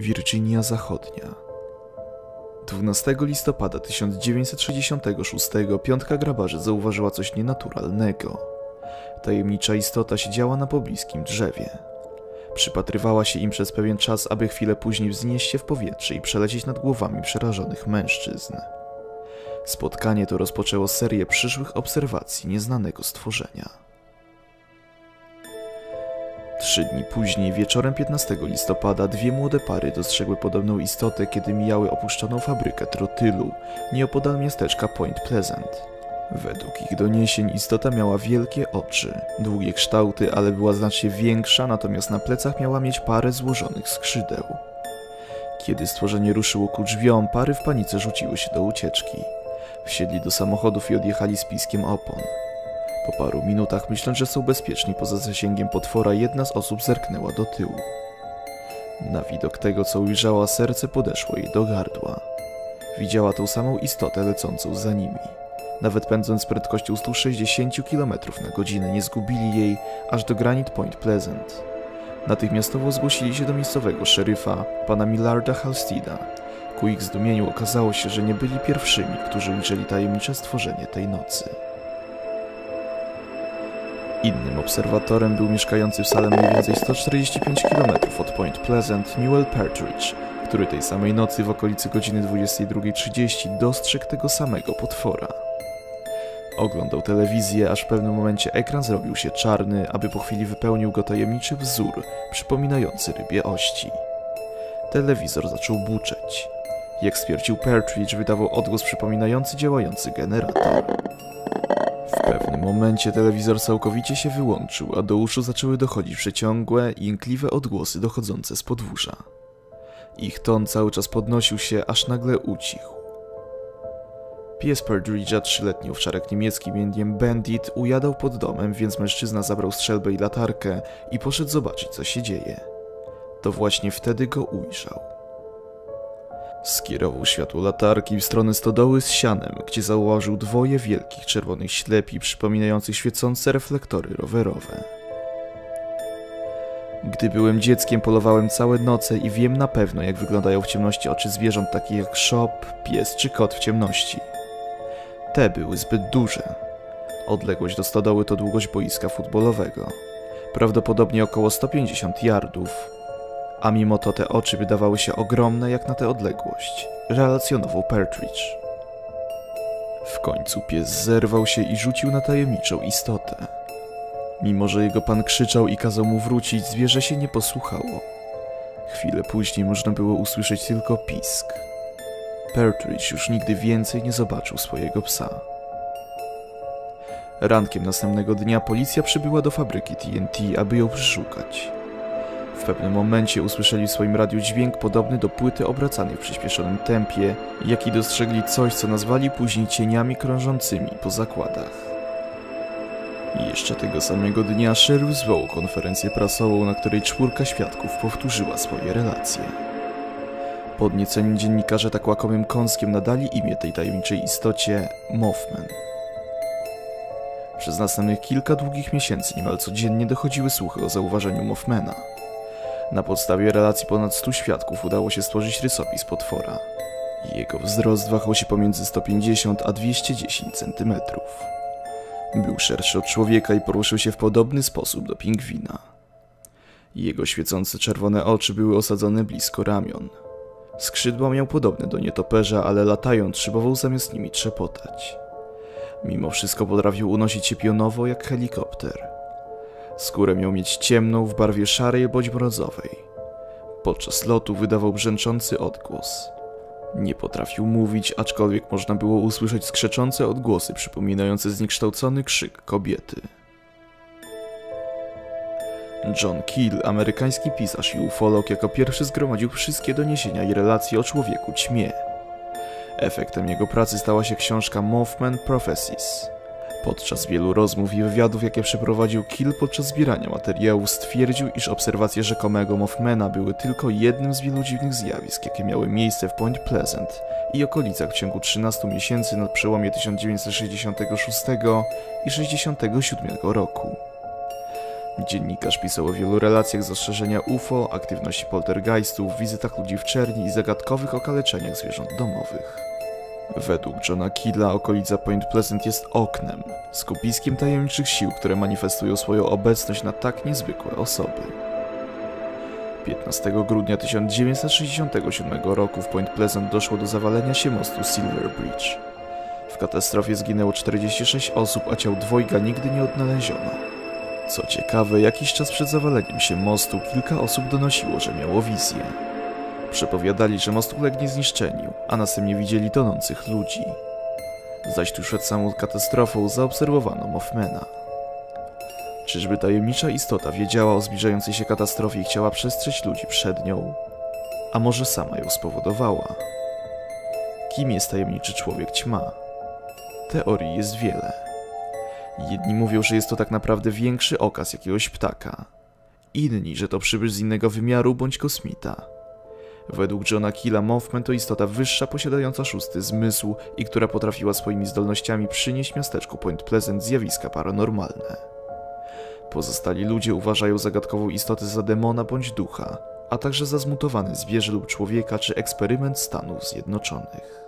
Virginia Zachodnia. 12 listopada 1966 piątka grabarzy zauważyła coś nienaturalnego. Tajemnicza istota siedziała na pobliskim drzewie. Przypatrywała się im przez pewien czas, aby chwilę później wznieść się w powietrze i przelecieć nad głowami przerażonych mężczyzn. Spotkanie to rozpoczęło serię przyszłych obserwacji nieznanego stworzenia. Trzy dni później, wieczorem 15 listopada, dwie młode pary dostrzegły podobną istotę, kiedy mijały opuszczoną fabrykę trotylu nieopodal miasteczka Point Pleasant. Według ich doniesień istota miała wielkie oczy, długie kształty, ale była znacznie większa, natomiast na plecach miała mieć parę złożonych skrzydeł. Kiedy stworzenie ruszyło ku drzwiom, pary w panice rzuciły się do ucieczki. Wsiedli do samochodów i odjechali z piskiem opon. Po paru minutach, myśląc, że są bezpieczni poza zasięgiem potwora, jedna z osób zerknęła do tyłu. Na widok tego, co ujrzała, serce podeszło jej do gardła. Widziała tą samą istotę lecącą za nimi. Nawet pędząc z prędkością 160 km na godzinę, nie zgubili jej aż do Granite Point Pleasant. Natychmiastowo zgłosili się do miejscowego szeryfa, pana Millarda Halstida. Ku ich zdumieniu okazało się, że nie byli pierwszymi, którzy ujrzeli tajemnicze stworzenie tej nocy. Innym obserwatorem był mieszkający w Salem mniej więcej 145 km od Point Pleasant Newell Partridge, który tej samej nocy w okolicy godziny 22.30 dostrzegł tego samego potwora. Oglądał telewizję, aż w pewnym momencie ekran zrobił się czarny, aby po chwili wypełnił go tajemniczy wzór przypominający rybie ości. Telewizor zaczął buczeć. Jak stwierdził Partridge, wydawał odgłos przypominający działający generator. Pewnym momencie telewizor całkowicie się wyłączył, a do uszu zaczęły dochodzić przeciągłe, jękliwe odgłosy dochodzące z podwórza. Ich ton cały czas podnosił się, aż nagle ucichł. Pies Perdridge'a, trzyletni owczarek niemiecki imieniem Bandit, ujadał pod domem, więc mężczyzna zabrał strzelbę i latarkę i poszedł zobaczyć, co się dzieje. To właśnie wtedy go ujrzał. Skierował światło latarki w stronę stodoły z sianem, gdzie zauważył dwoje wielkich czerwonych ślepi przypominających świecące reflektory rowerowe. Gdy byłem dzieckiem, polowałem całe noce i wiem na pewno, jak wyglądają w ciemności oczy zwierząt takich jak szop, pies czy kot w ciemności. Te były zbyt duże. Odległość do stodoły to długość boiska futbolowego. Prawdopodobnie około 150 yardów, a mimo to te oczy wydawały się ogromne jak na tę odległość, relacjonował Partridge. W końcu pies zerwał się i rzucił na tajemniczą istotę. Mimo, że jego pan krzyczał i kazał mu wrócić, zwierzę się nie posłuchało. Chwilę później można było usłyszeć tylko pisk. Partridge już nigdy więcej nie zobaczył swojego psa. Rankiem następnego dnia policja przybyła do fabryki TNT, aby ją przeszukać. W pewnym momencie usłyszeli w swoim radiu dźwięk podobny do płyty obracanej w przyspieszonym tempie, jak i dostrzegli coś, co nazwali później cieniami krążącymi po zakładach. Jeszcze tego samego dnia szeryf zwołał konferencję prasową, na której czwórka świadków powtórzyła swoje relacje. Podnieceni dziennikarze tak łakomym kąskiem nadali imię tej tajemniczej istocie Mothman. Przez następnych kilka długich miesięcy niemal codziennie dochodziły słuchy o zauważeniu Mothmana. Na podstawie relacji ponad 100 świadków udało się stworzyć rysopis potwora. Jego wzrost wahał się pomiędzy 150 a 210 cm. Był szerszy od człowieka i poruszył się w podobny sposób do pingwina. Jego świecące czerwone oczy były osadzone blisko ramion. Skrzydła miał podobne do nietoperza, ale latając szybował zamiast nimi trzepotać. Mimo wszystko potrafił unosić się pionowo jak helikopter. Skórę miał mieć ciemną w barwie szarej bądź brązowej. Podczas lotu wydawał brzęczący odgłos. Nie potrafił mówić, aczkolwiek można było usłyszeć skrzeczące odgłosy przypominające zniekształcony krzyk kobiety. John Keel, amerykański pisarz i ufolog, jako pierwszy zgromadził wszystkie doniesienia i relacje o człowieku ćmie. Efektem jego pracy stała się książka Mothman Prophecies. Podczas wielu rozmów i wywiadów, jakie przeprowadził Kill podczas zbierania materiałów, stwierdził, iż obserwacje rzekomego Mothmana były tylko jednym z wielu dziwnych zjawisk, jakie miały miejsce w Point Pleasant i okolicach w ciągu 13 miesięcy na przełomie 1966 i 1967 roku. Dziennikarz pisał o wielu relacjach zastrzeżenia UFO, aktywności poltergeistów, wizytach ludzi w czerni i zagadkowych okaleczeniach zwierząt domowych. Według Johna Killa okolica Point Pleasant jest oknem, skupiskiem tajemniczych sił, które manifestują swoją obecność na tak niezwykłe osoby. 15 grudnia 1967 roku w Point Pleasant doszło do zawalenia się mostu Silver Bridge. W katastrofie zginęło 46 osób, a ciał dwojga nigdy nie odnaleziono. Co ciekawe, jakiś czas przed zawaleniem się mostu kilka osób donosiło, że miało wizję. Przepowiadali, że most ulegnie zniszczeniu, a następnie widzieli tonących ludzi. Zaś tuż przed samą katastrofą zaobserwowano Mothmana. Czyżby tajemnicza istota wiedziała o zbliżającej się katastrofie i chciała przestrzec ludzi przed nią? A może sama ją spowodowała? Kim jest tajemniczy człowiek ćma? Teorii jest wiele. Jedni mówią, że jest to tak naprawdę większy okaz jakiegoś ptaka. Inni, że to przybysz z innego wymiaru bądź kosmita. Według Johna Killa Mothman to istota wyższa posiadająca szósty zmysł i która potrafiła swoimi zdolnościami przynieść miasteczku Point Pleasant zjawiska paranormalne. Pozostali ludzie uważają zagadkową istotę za demona bądź ducha, a także za zmutowane zwierzę lub człowieka czy eksperyment Stanów Zjednoczonych.